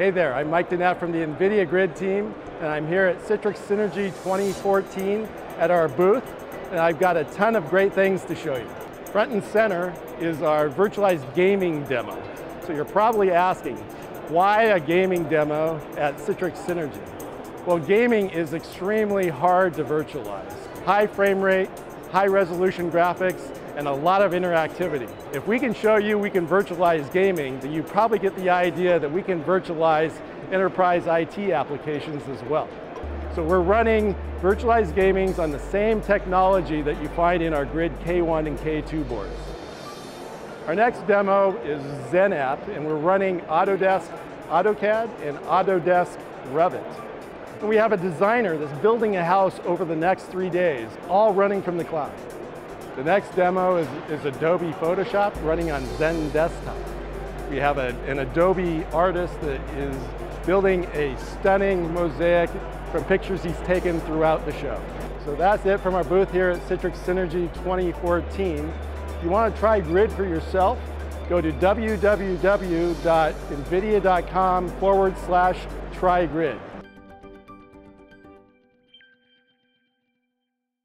Hey there, I'm Mike DeNeffe from the NVIDIA Grid team, and I'm here at Citrix Synergy 2014 at our booth, and I've got a ton of great things to show you. Front and center is our virtualized gaming demo. So you're probably asking, why a gaming demo at Citrix Synergy? Well, gaming is extremely hard to virtualize. High frame rate, high resolution graphics, and a lot of interactivity. If we can show you we can virtualize gaming, then you probably get the idea that we can virtualize enterprise IT applications as well. So we're running virtualized gamings on the same technology that you find in our Grid K1 and K2 boards. Our next demo is XenApp, and we're running Autodesk AutoCAD and Autodesk Revit. And we have a designer that's building a house over the next three days, all running from the cloud. The next demo is, is Adobe Photoshop running on XenDesktop. We have a, an Adobe artist that is building a stunning mosaic from pictures he's taken throughout the show. So that's it from our booth here at Citrix Synergy 2014. If you want to try Grid for yourself, go to www.nvidia.com forward slash try grid.